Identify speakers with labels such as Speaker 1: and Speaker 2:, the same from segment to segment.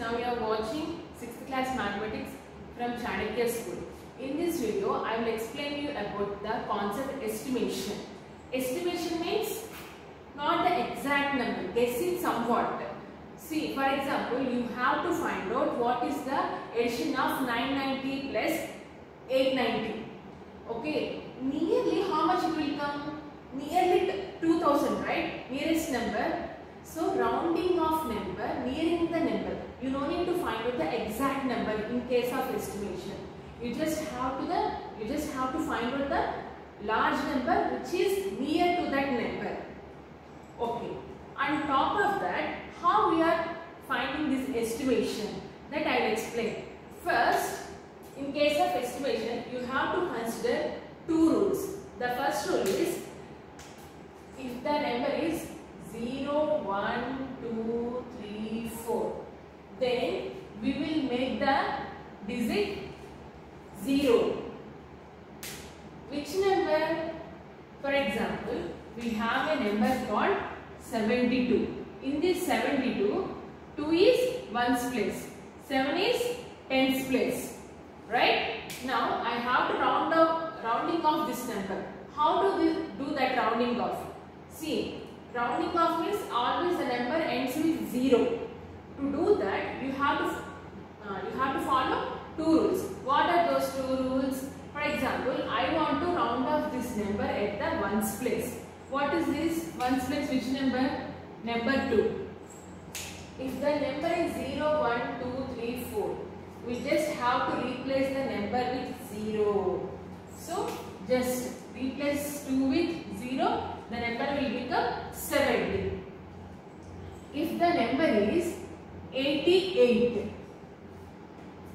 Speaker 1: now you are watching 6th class mathematics from Chanakya school. In this video, I will explain you about the concept estimation. Estimation means not the exact number, guessing somewhat. See, for example, you have to find out what is the addition of 990 plus 890. Okay, nearly how much it will come? Nearly 2000, right? Nearest number. So, rounding off number, nearing the number. You don't need to find out the exact number in case of estimation. You just have to the, you just have to find out the large number which is near to that number. Okay. On top of that, how we are finding this estimation that I will explain. First, in case of estimation, you have to consider two rules. The first rule is if the number is 0, 1, 2, 3, 4, then we will make the digit 0. Which number? For example, we have a number called 72. In this 72, 2 is 1's place, 7 is 10's place. Right? Now, I have to round off, rounding off this number. How do we do that rounding off? See, rounding off means always the number ends with 0. To do that, you have to, uh, you have to follow two rules. What are those two rules? For example, I want to round off this number at the ones place. What is this ones place? Which number? Number 2. If the number is 0, 1, 2, 3, 4, we just have to replace the number with 0. So, just replace 2 with 0, the number will become 70. If the number is 88,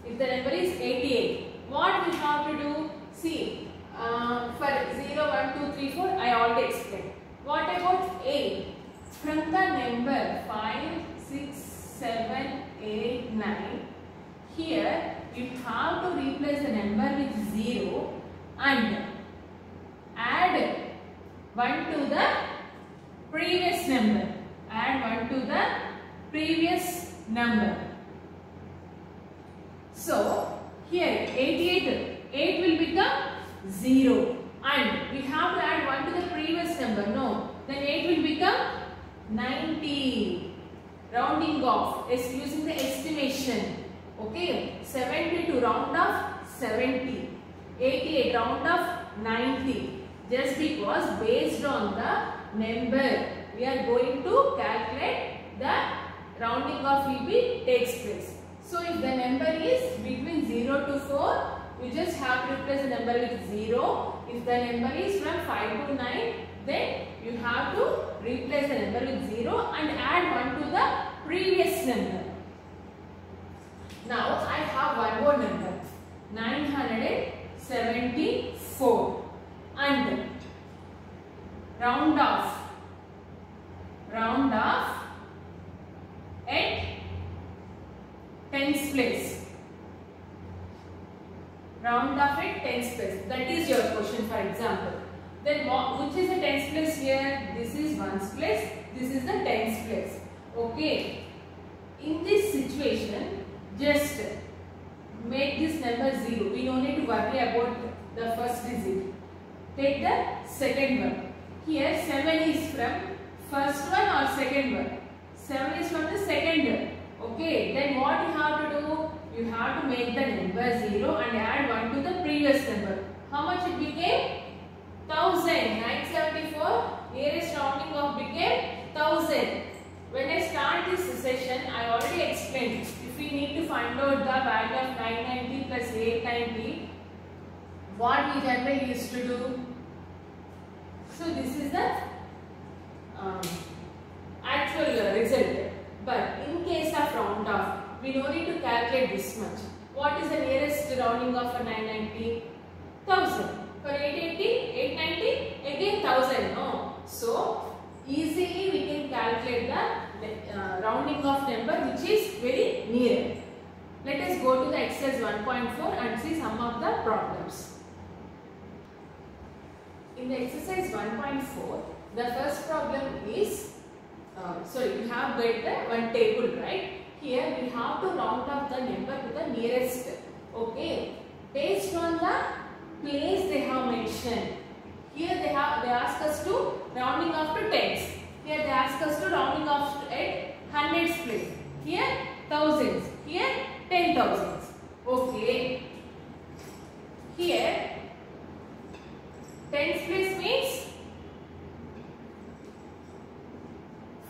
Speaker 1: if the number is 88, what we have to do? See, uh, for 0, 1, 2, 3, 4, I already explained. What about 8? From the number 5, 6, 7, 8, 9, here you have to replace the number with 0 and add 1 to the previous number. Add 1 to the previous number. So, here 88, 8 will become 0 and we have to add 1 to the previous number. No, then 8 will become 90. Rounding off is using the estimation. Okay, 70 to round off 70. 88 round off 90. Just because based on the number we are going to calculate the rounding off will be takes place. So if the number is between 0 to 4, you just have to replace the number with 0. If the number is from 5 to 9, then you have to replace the number with 0 and add 1 to the previous number. Now I have one more number 974 and round off round off at tens place round off at tens place. That is your question for example. Then which is the tens place here? This is ones place this is the tens place. Okay. In this situation just make this number 0 we don't need to worry about the first digit. Take the second one. Here 7 is from first one or second one? 7 is from the second one. Okay. Then what you have to do you have to make the number 0 and add 1 to the previous number. How much it became? 1000 974 nearest rounding off became 1000 when I start this session, I already explained. If we need to find out the value of 990 plus 890, what we generally used to do. So this is the um, actual result. But in case of round off, we don't need to calculate this much. What is the nearest rounding off for 990? 1000. For 880, 890, again 1000. No. So easily we can calculate the uh, rounding off number which is very near. Let us go to the exercise 1.4 and see some of the problems. In the exercise 1.4, the first problem is, uh, sorry, you have got the one table, right? Here we have to round off the number to the nearest. Okay. Based on the place they have mentioned. Here they have they ask us to rounding off to tens. Here they ask us to rounding off at hundreds place. Here thousands. Here ten thousands. Okay. Here tens place means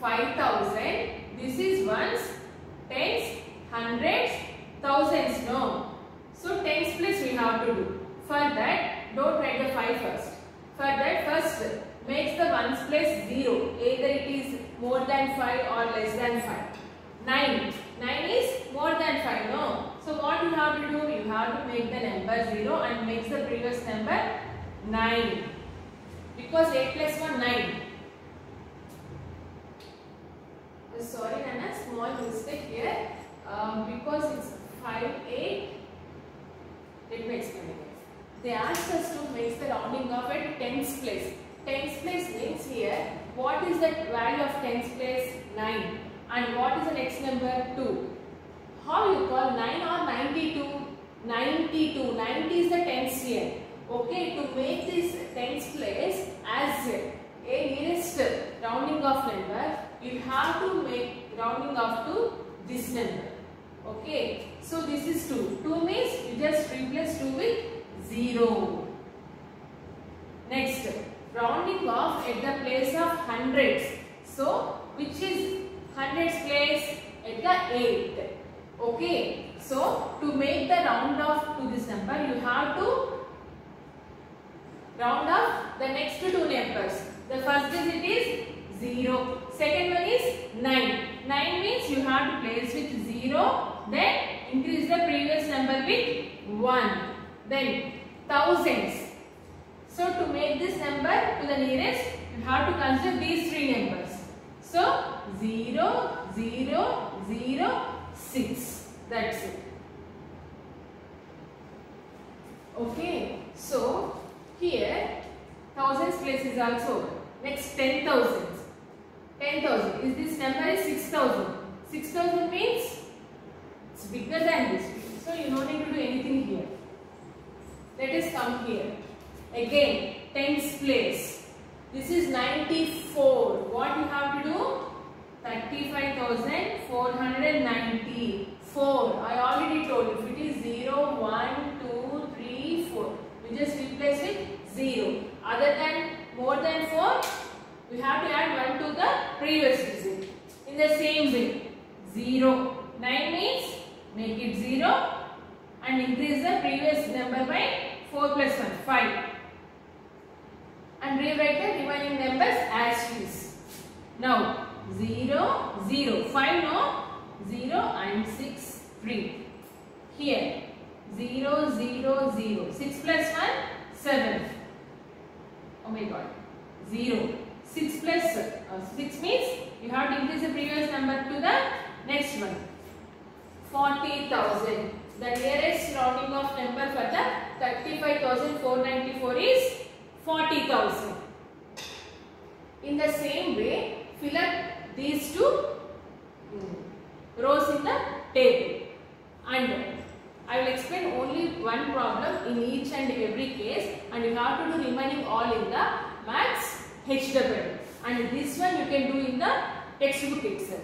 Speaker 1: 5000. This is ones, tens, hundreds, thousands. No. So tens place we have to do. For that, don't write the 5 first. For that, first makes the ones place 0. Either it is more than 5 or less than 5. 9. 9 is more than 5. No. So what you have to do? You have to make the number 0 and makes the previous number 9. Because 8 plus 1, 9. Sorry Nana, small mistake here. Um, because it's 5, 8. Let me explain again. They asked us to make the rounding off at tens place. Tens place means here, what is the value of tens place? 9. And what is the next number? 2. How you call 9 or 92? 92. 90 is the tens here. Okay, to make this tens place as a nearest rounding off number, you have to make rounding off to this number. Okay, so this is 2. 2 means you just replace 2 with 0. Next, rounding off at the place of hundreds. So, which is hundreds place at the 8. Okay, so to make the round off to this number, you have to round off the next two numbers. The first digit is 0. Second one is 9. 9 means you have to place with 0. Then increase the previous number with 1. Then thousands. So to make this number to the nearest, you have to consider these three numbers. So 0, 0, 0, 6. That's it. Okay. So here thousands place is also next ten thousands. Ten thousand. Is this number is six thousand. Six thousand means it's bigger than this. So you don't need to do anything here. Let us come here. Again, tens place. This is 94. What you have to do? 35,494. I already told you. If it is 0, 1, 2, 3, 4. We just replace with 0. Other than more than 4, we have to add 1 to the previous digit. In the same way, 0. 9 means make it 0 and increase the previous number by 4 plus 1, 5. And rewrite the remaining numbers as is. Now, 0, 0, 5 no, 0 and 6, 3. Here, 0, 0, 0. 6 plus 1, 7. Oh my god, 0. 6 plus uh, 6 means you have to increase the previous number to the next one. 40,000. The nearest rounding off number for the 35,494 is 40,000. In the same way, fill up these two rows in the table. And I will explain only one problem in each and every case and you have to do remaining all in the maths HW. And this one you can do in the textbook itself.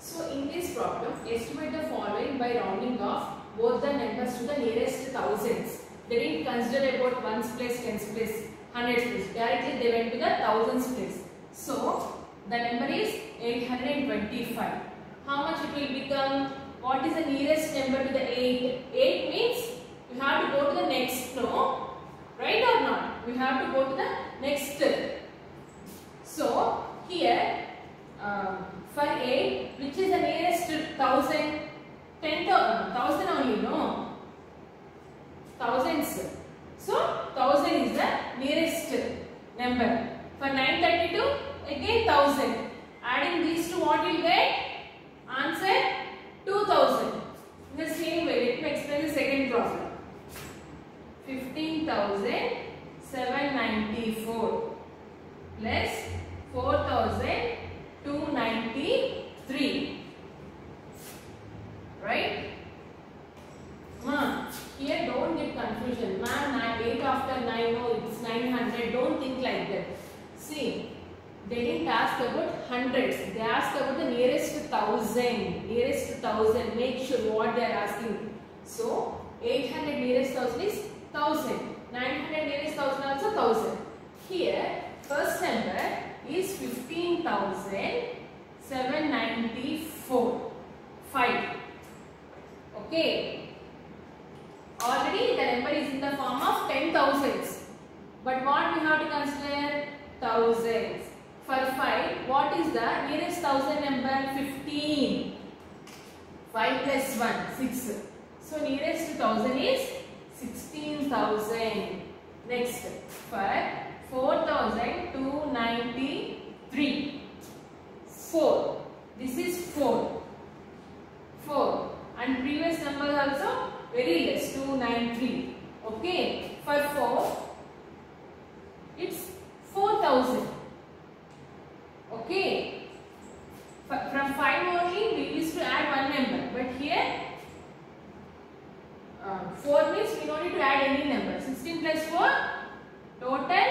Speaker 1: So in this problem, estimate the following by rounding off both the numbers to the nearest thousands. They didn't consider about ones place, tens place, hundreds place. Directly they went to the thousands place. So the number is 825. How much it will become? What is the nearest number to the 8? 8 means you have to go to the next, no? Right or not? We have to go to the next. So here uh, for 8, which is the nearest 1000? 10,000 only, no? Thousands. So 1000 is the nearest number. For 932, again 1000. Adding these two, what you get? Answer 2000. In the same way, let me explain the second problem. 15,794 plus 4,290. hundreds. They ask about the nearest thousand. Nearest thousand. Make sure what they are asking. So 800 nearest thousand is thousand. 900 nearest thousand also thousand. Here first number is 15,794. 5. Okay. Already the number is in the form of 10 thousands. But what we have to consider? Thousands. For 5, what is the nearest thousand number? 15. 5 plus 1, 6. So nearest thousand is 16,000. Next, for 4,293. 4. This is 4. 4. And previous number also very less, 293. Okay. For 4, it's 4000. Okay. F from 5 only we used to add one number. But here uh, 4 means we don't need to add any number. 16 plus 4 total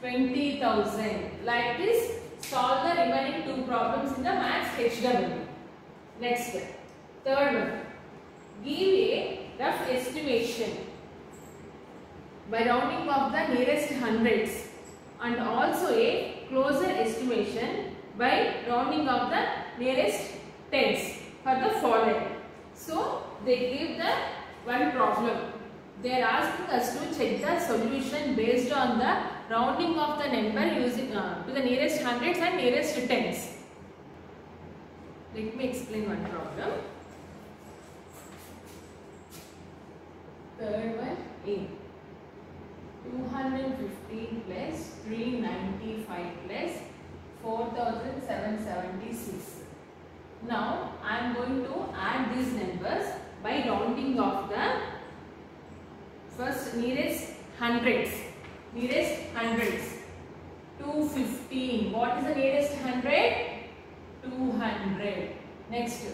Speaker 1: 20,000. Like this solve the remaining two problems in the maths HW. Next third one. Give a rough estimation off the nearest hundreds and also a closer estimation by rounding off the nearest tens for the following. So they give the one problem. They are asking us to check the solution based on the rounding of the number using uh, to the nearest hundreds and nearest tens. Let me explain one problem. Third one A. 215 plus 395 plus 4776. Now I am going to add these numbers by rounding off the first nearest hundreds. Nearest hundreds. 215. What is the nearest hundred? 200. Next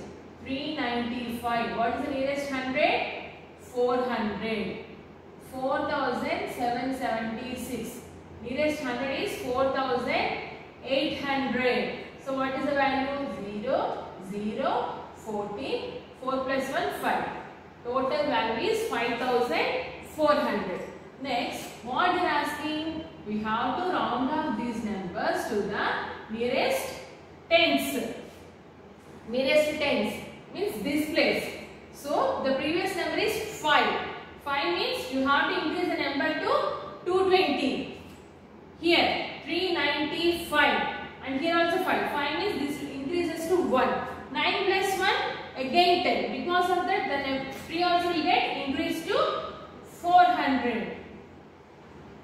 Speaker 1: 395. What is the nearest hundred? 400. 4776. Nearest hundred is 4800. So what is the value? 0, 0, 14, 4 plus 1, 5. Total value is 5400. Next, what they are asking? We have to round up these numbers to the nearest tens. Nearest tens means this place. So, the previous number is 5. 5 means you have to increase the number to 220. Here 395 and here also 5. 5 means this increases to 1. 9 plus 1 again 10. Because of that the 3 also will get increased to 400.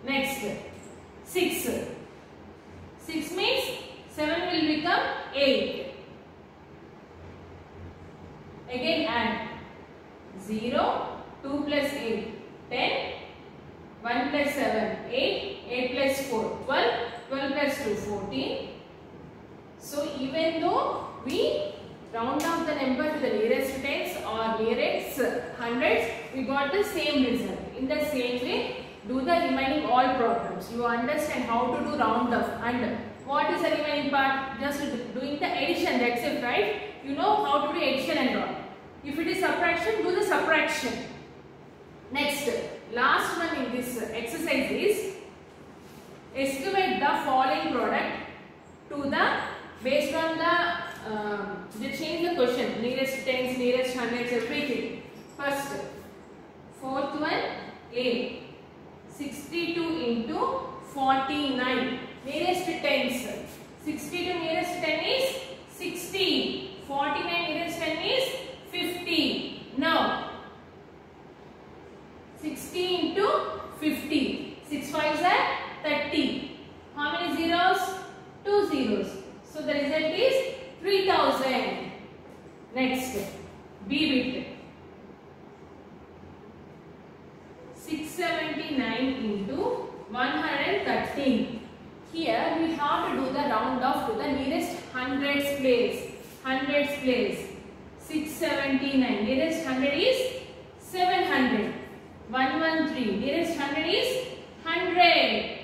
Speaker 1: Next 6. 6 means 7 will become 8. Again add 0, 2 plus 8, 10, 1 plus 7, 8, 8 plus 4, 12, 12 plus 2, 14. So even though we round off the number to the nearest tens or nearest hundreds, we got the same result. In the same way, do the remaining all problems. You understand how to do round off and what is the remaining part? Just doing the addition, that's it, right? You know how to do addition and all. If it is subtraction, do the subtraction. Next, last one in this exercise is estimate the following product to the based on the um, they change the question nearest tens, nearest hundreds, everything. First, fourth one A 62 into 49 nearest tens. 62 nearest 10 is 60. 49 nearest 10 is 50. Now 60 into 50. 6 5s are 30. How many zeros? 2 zeros. So the result is 3000. Next, B bit. 679 into 113. Here we have to do the round off to the nearest hundreds place. Hundreds place. 679. Nearest hundred is 700. 113. Nearest 100 is 100.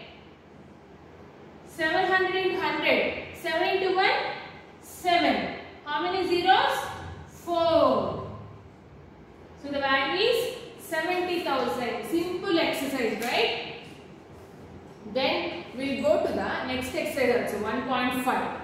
Speaker 1: 700 into 100. 7 into 1, 7. How many zeros? 4. So the value is 70,000. Simple exercise, right? Then we'll go to the next exercise also 1.5.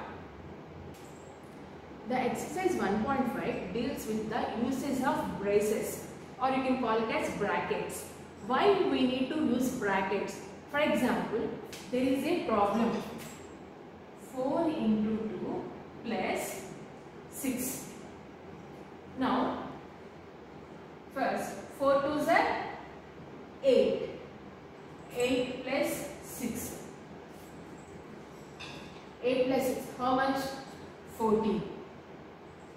Speaker 1: The exercise 1.5 deals with the uses of braces or you can call it as brackets. Why do we need to use brackets? For example, there is a problem 4 into 2 plus 6. Now, first 4 2s are 8. 8 plus 6. 8 plus 6, how much? 14.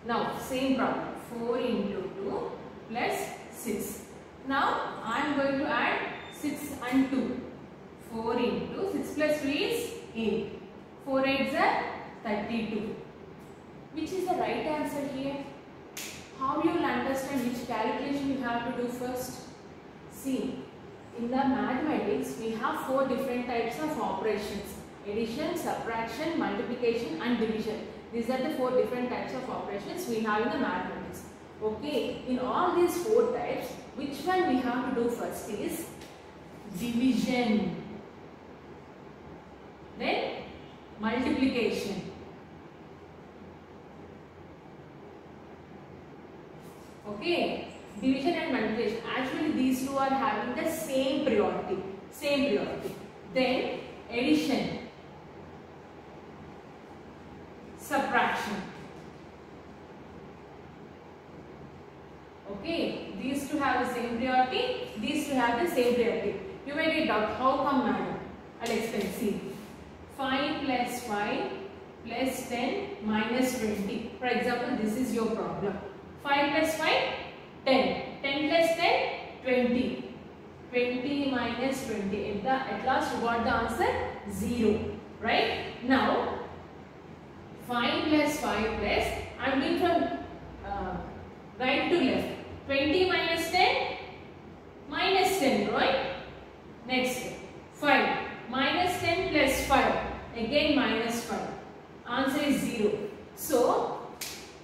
Speaker 1: Now, same problem. 4 into 2 plus 6. Now, I am going to add 6 and 2. 4 into 6 plus 2 is 8. 4 8s are 32. Which is the right answer here? How you will understand which calculation you have to do first? See, in the mathematics, we have four different types of operations. Addition, subtraction, multiplication and division. These are the four different types of operations we have in the mathematics. Okay, in all these four types, which one we have to do first is division. Then multiplication. Okay, division and multiplication. Actually, these two are having the same priority. Same priority. Then addition, subtraction. Okay, these two have the same priority. These two have the same priority. You may get doubt. How come, madam? I'll explain. See, 5 plus 5 plus 10 minus 20. For example, this is your problem. 5 plus 5, 10. 10 plus 10, 20. 20 minus 20. At, the, at last you got the answer 0. Right? Now, 5 plus 5 plus, I am doing from uh, right to left. 20 minus 10, minus 10, right? Next, 5. Minus 10 plus 5. Again minus 5. Answer is 0. So,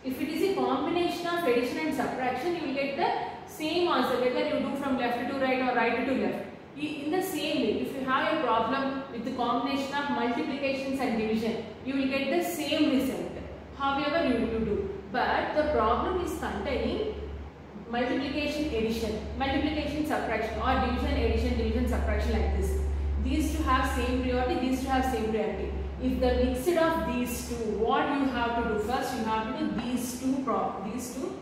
Speaker 1: if it is a combination of addition and subtraction, you will get the same answer whether you do from left to right or right to left. In the same way, if you have a problem with the combination of multiplications and division, you will get the same result. However, you will do. But the problem is containing multiplication addition, multiplication subtraction or division addition division subtraction like this. These two have same priority, these two have same priority. If the mixed of these two, what you have to do first, you have to do these two prop, these two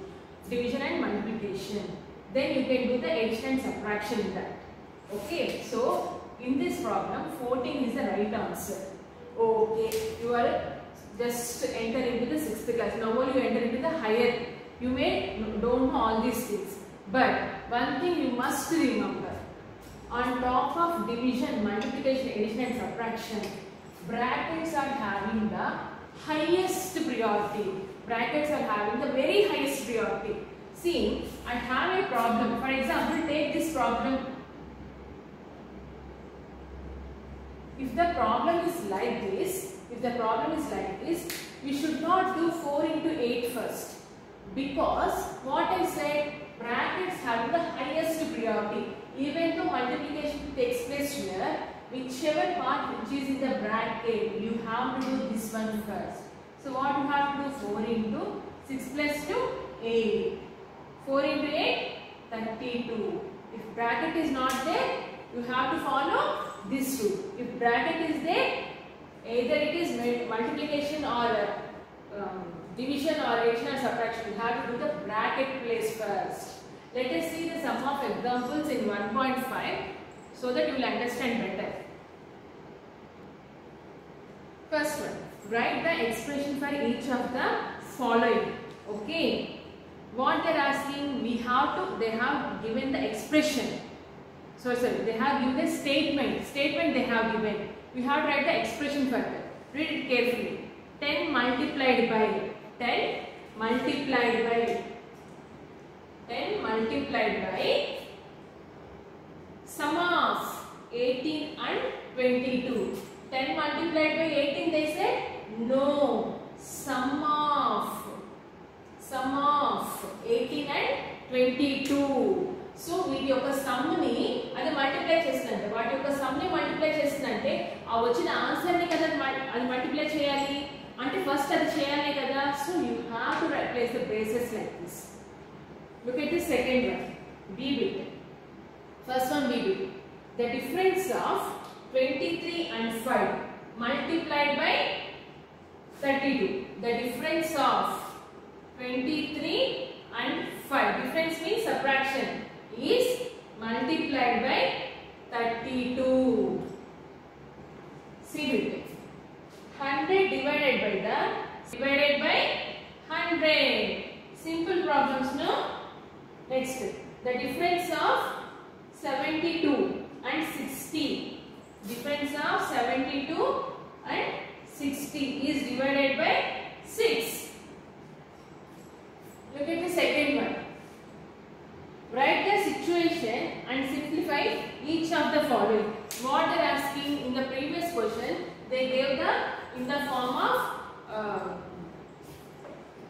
Speaker 1: division and multiplication. Then you can do the addition and subtraction in that. Okay, so in this problem, 14 is the right answer. Okay, you are just enter into the sixth class. Now you enter into the higher. You may don't know all these things, but one thing you must remember: on top of division, multiplication, addition, and subtraction, brackets are having the highest priority. Brackets are having the very highest priority. See, I have a problem. For example, take this problem. If the problem is like this, if the problem is like this, we should not do 4 into 8 first. Because what I said, brackets have the highest priority. Even though multiplication takes place here, whichever part which is in the bracket, you have to do this one first. So what you have to do? 4 into 6 plus 2, 8. 4 into 8, 32. If bracket is not there, you have to follow this rule. If bracket is there, either it is multiplication or um, division or addition or subtraction, you have to do the bracket place first. Let us see the sum of examples in 1.5 so that you will understand better. First one, write the expression for each of the following. Okay. What they are asking, we have to, they have given the expression. So, sorry, they have given the statement. Statement they have given. We have to write the expression for that. Read it carefully. 10 multiplied by 10 multiplied by 10 multiplied by sum of 18 and 22. 10 multiplied by 18 they said no sum of sum of 18 and 22. So వీటి యొక్క సమ్ని అది multiply చేస్తుందంటే వాటి యొక్క సమ్ని multiply చేస్తుందంటే ఆ వచ్చిన ఆన్సర్ని కదా అది మల్టిప్లై చేయాలి? అంటే ఫస్ట్ అది చేయాలి కదా? So you have to place the braces like this look at the second one B bit first one B bit the difference of 23 and 5 multiplied by 32 the difference of 23 and 5 difference means subtraction is multiplied by 32 see with it 100 divided by the divided by 100 simple problems no? Next. The difference of 72 and 60 difference of 72 and 60 is divided by 6 look at the second one. Write the situation and simplify each of the following. What they are asking in the previous question they gave the in the form of uh,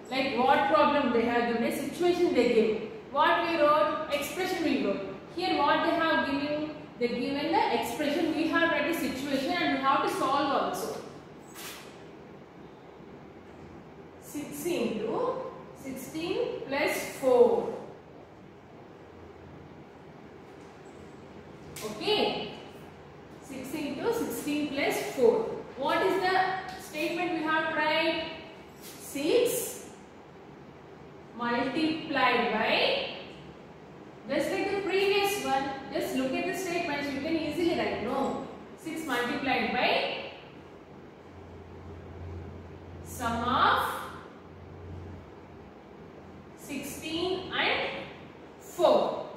Speaker 1: like what problem they have given a situation they gave. What we wrote expression we wrote. Here what they have given they given the expression we have write the situation and we have to solve also. 6 into 16 plus 4 okay. 6 into 16 plus 4 what is the statement we have to write? 6 multiplied by just like the previous one, just look at the statements, you can easily write. No. 6 multiplied by sum of 16 and 4.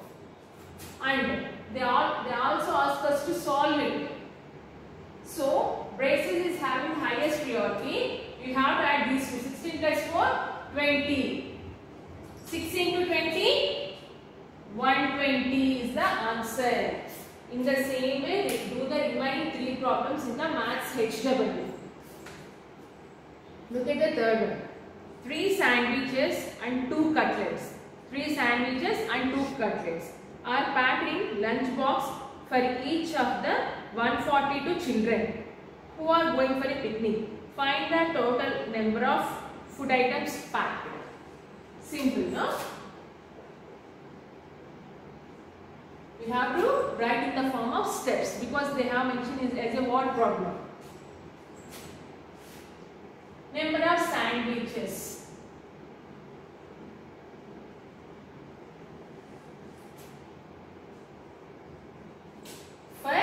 Speaker 1: And they, all, they also ask us to solve it. So, braces is having highest priority. You have to add these two. 16 plus 4, 20. 6 into 20, 120 is the answer. In the same way, we do the remaining three problems in the maths HW. Look at the third one. Three sandwiches and two cutlets. Three sandwiches and two cutlets are packed in lunch box for each of the 142 children who are going for a picnic. Find the total number of food items packed. Simple, no? We have to write in the form of steps because they have mentioned it as a word problem. Number of sandwiches. For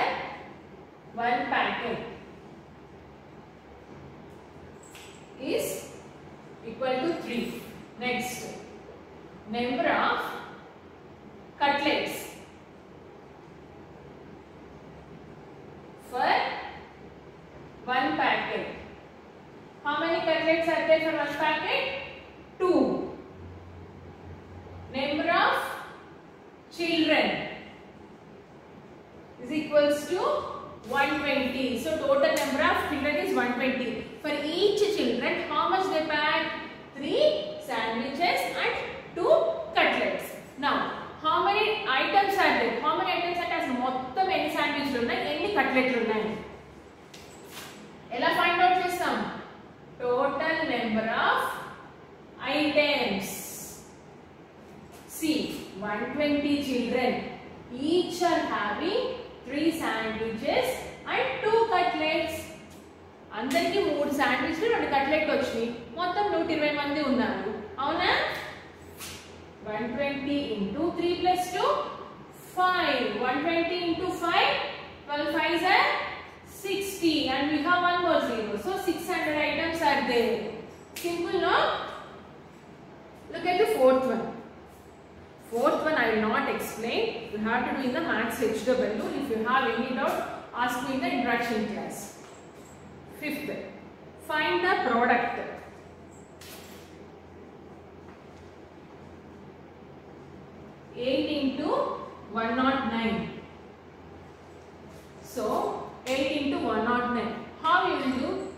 Speaker 1: one packet is శాండ్విచ్లు రెండు cutlet వచ్చినాయి మొత్తం నూట ఇరవై మంది ఉన్నారు అవునా one twenty into three plus two five one twenty into five twelve five are sixty and we have one more zero so six hundred items are there simple no look at the fourth one Fourth one I will not explain. You have to do in the maths HW. If you have any doubt, ask me in the interaction class. Fifth, find the product. Eight into one not nine. So eight into one not nine. How you will do?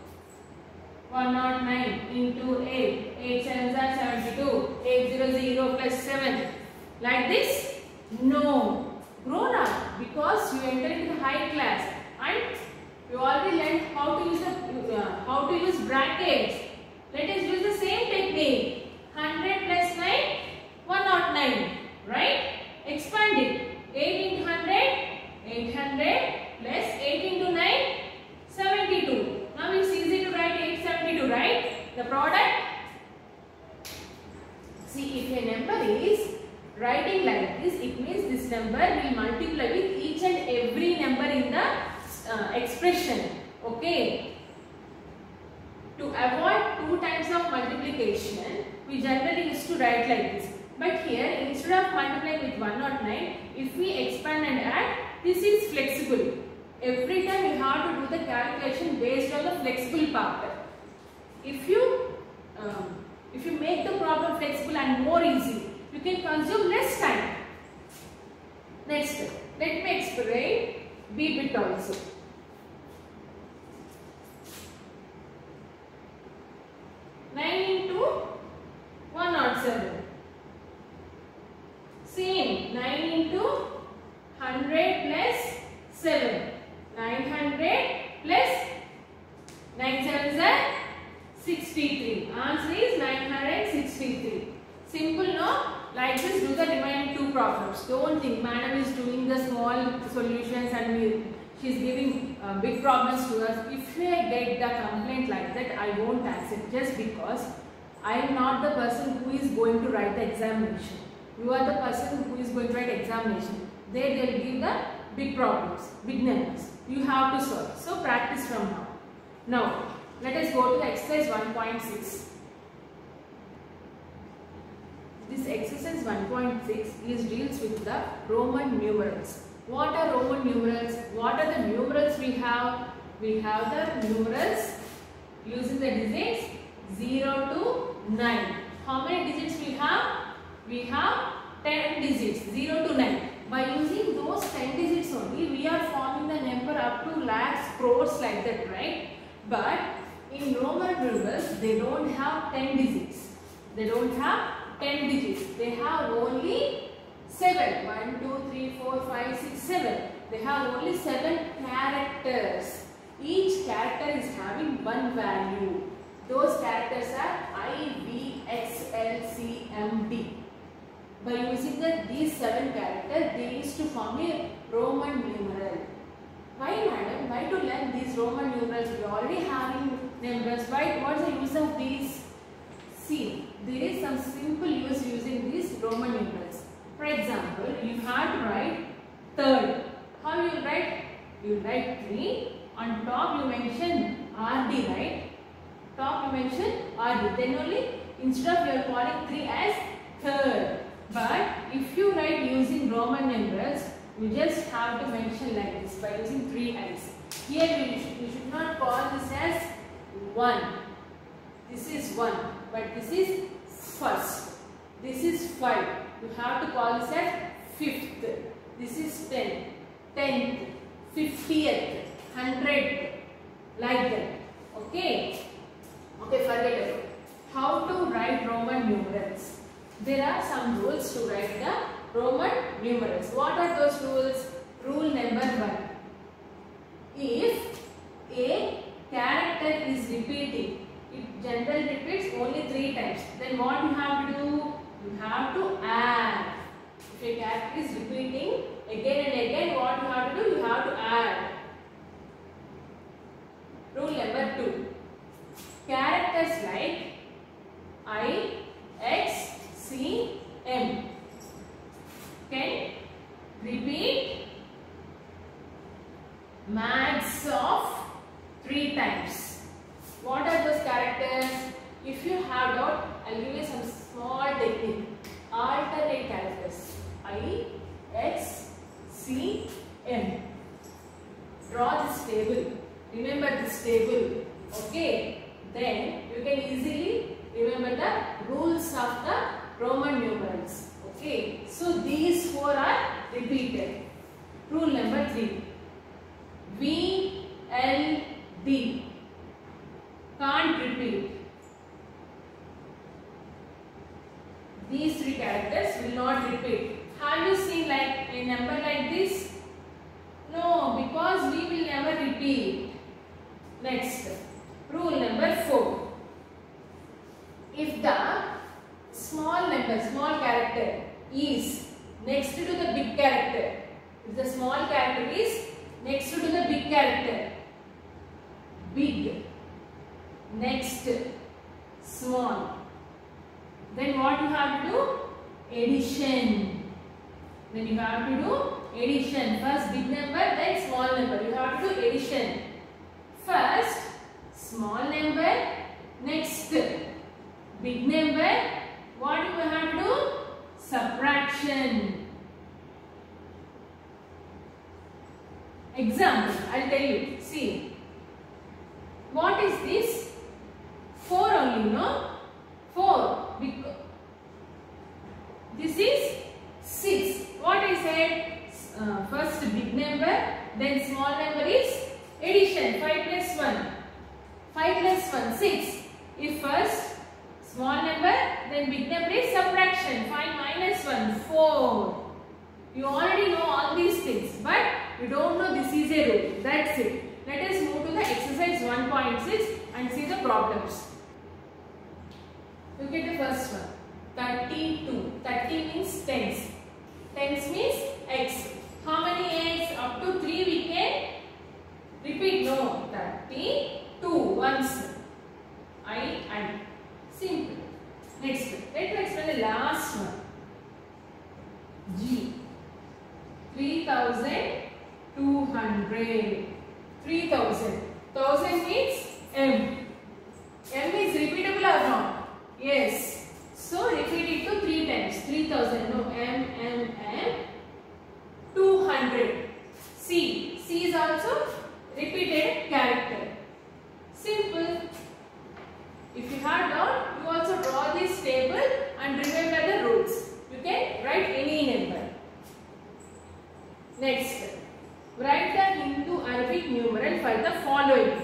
Speaker 1: One not nine into 8. 8 sevens are 72. 800 plus 7. Like this? No. Grown up because you entered into high class and You already learned how to use the uh, how to use brackets. Let us use the same technique. 100 plus 9, 109. Right? Expand it. 8 into 100, 800 plus 8 into 9, 72. Now it's easy to write 872, right? The product. See, if a number is writing like this, it means this number will multiply with each and every number in the uh, expression. Okay. To avoid two times of multiplication, we generally used to write like this. But here, instead of multiplying with 109, if we expand and add, this is flexible. Every time you have to do the calculation based on the flexible part. If you um, if you make the problem flexible and more easy, you can consume less time. Next, let me explain B bit also. Nine into one not seven. Same nine into hundred plus seven. Nine hundred plus nine sevens are sixty-three. Answer is nine hundred sixty-three. Like this, do the remaining two problems. Don't think madam is doing the small solutions and we, she's giving uh, big problems to us. If I get the complaint like that, I won't accept just because I am not the person who is going to write the examination. You are the person who is going to write examination. There they will give the big problems, big numbers. You have to solve. So practice from now. Now, let us go to exercise 1.6. This exercise 1.6 is deals with the Roman numerals. What are Roman numerals? What are the numerals we have? We have the numerals using the digits 0 to 9. How many digits we have? We have 10 digits 0 to 9. By using those 10 digits only, we are forming the number up to lakhs, crores like that, right? But in Roman numerals, they don't have 10 digits. They don't have 10 digits. They have only 7. 1, 2, 3, 4, 5, 6, 7. They have only 7 characters. Each character is having one value. Those characters are I, V, X, L, C, M, D. By using the, these 7 characters, they used to form a Roman numeral. Why madam? Why to learn these Roman numerals? We already having numbers. Why? What's the use of these? See, there is some simple use using these Roman numerals. For example, you have to write third. How you write? You write 3. On top you mention RD, right? Top you mention RD. Then only instead of you are calling 3 as third. But if you write using Roman numerals, you just have to mention like this by using 3 i's. Here you should, you should not call this as 1. This is 1. But this is first. This is 5. You have to call this as fifth. This is 10. Tenth. Fiftieth. Hundredth. Like that. Okay. Okay, forget it. How to write Roman numerals? There are some rules to write the Roman numerals. What are those rules? Rule number 1. If a character is repeating, it generally repeats only 3 times, then what you have to do? You have to add. If a character is repeating again and again, what you have to do? You have to add. Rule number 2. Characters like I, X, C, M can repeat max of 3 times. What are those characters? If you have doubt, I'll give you some small technique. Alternate characters. I, X, C, M. Draw this table. Remember this table. Okay. Then you can easily remember the rules of the Roman numerals. Okay. So these four are repeated. Rule number three. V, L, D. Can't repeat. Characters will not repeat. Have you seen like a number like this? No, because we will never repeat. Next, rule number 4. If the small number, small character is next to the big character, if the small character is next to the big character, big, next, small, then what you have to do? Addition. Then you have to do addition. First big number, then small number. You have to do addition. First, small number, next, big number. What you have to do? Subtraction. Example, I'll tell you. See, what is this? 4 only, no? 4. Because this is 6. What I said? Uh, first big number, then small number is addition. 5 plus 1. 5 plus 1, 6. If first small number, then big number is subtraction. 5 minus 1, 4. You already know all these things, but you don't know this is a rule. That's it. Let us move to the exercise 1.6 and see the problems. Look at the first one. 32. 30 means tens. Tens means x. How many x? Up to 3 we can repeat. No. 32 once. I and simple. Next. Let me explain the last one. G. 3200. 3000. 1000 means M. M is repeatable or not? Yes. So repeat it to 3 times. 3000. No. M, M, M. 200. C. C is also repeated character. Simple. If you have doubt, you also draw this table and remember the rules. You can write any number. Next. Write the Hindu Arabic numeral for the following.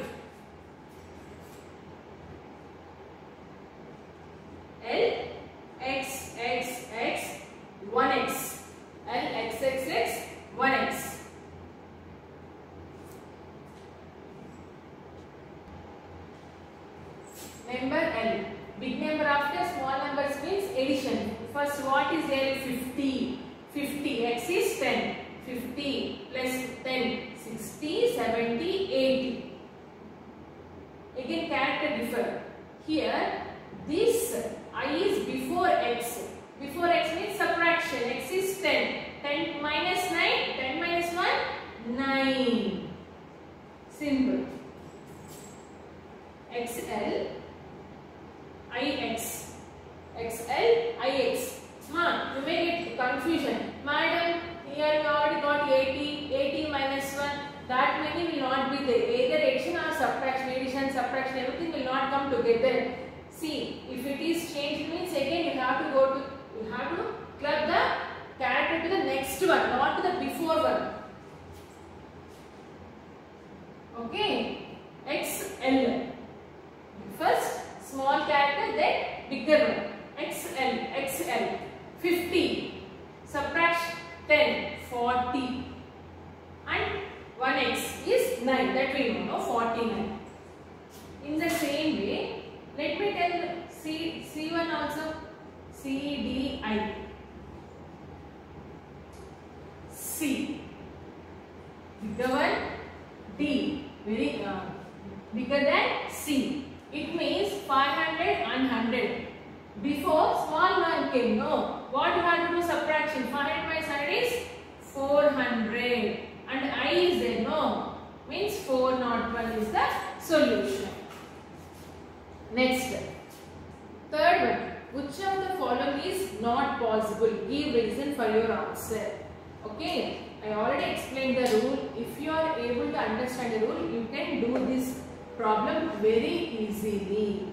Speaker 1: Easily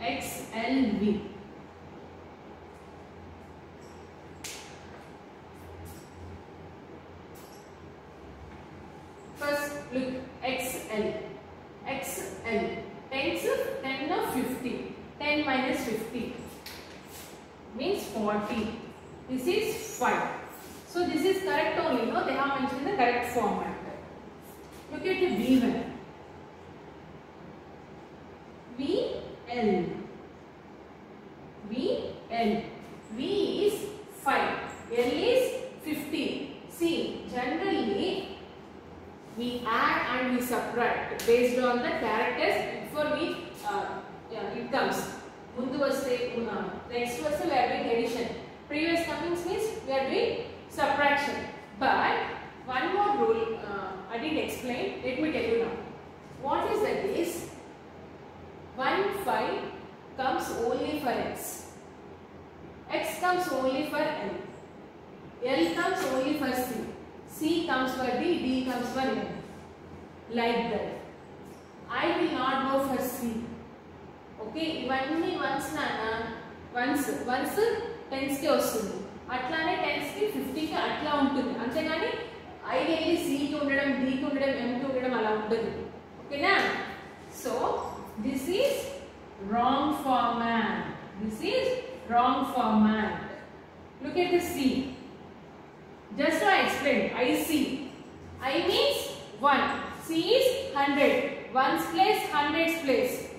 Speaker 1: XLV. only for x. x comes only for l. l comes only for c. c comes for d, d comes for n. Like that. I will not go for c. Okay ఇవన్నీ ones నాన్న ones ones టెన్స్కి వస్తుంది అట్లానే టెన్స్కి ఫిఫ్టీకి అట్లా ఉంటుంది అంతేగాని I వెళ్ళి సికి ఉండడం డికి ఉండడం ఎంకి ఉండడం అలా ఉండదు ఓకేనా so this wrong for man. This is wrong for man. Look at the C. Just so I explained, I see. I means 1. C is 100. 1's place, 100's place.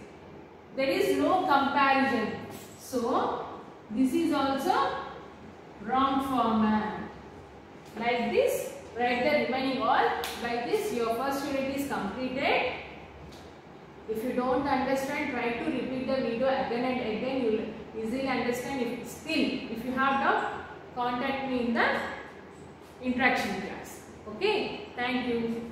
Speaker 1: There is no comparison. So, this is also wrong for man. Like this, write the remaining all. Like this, your first unit is completed. If you don't understand, try to repeat the video again and again. You will easily understand. If still, if you have doubt, contact me in the interaction class. Okay, thank you.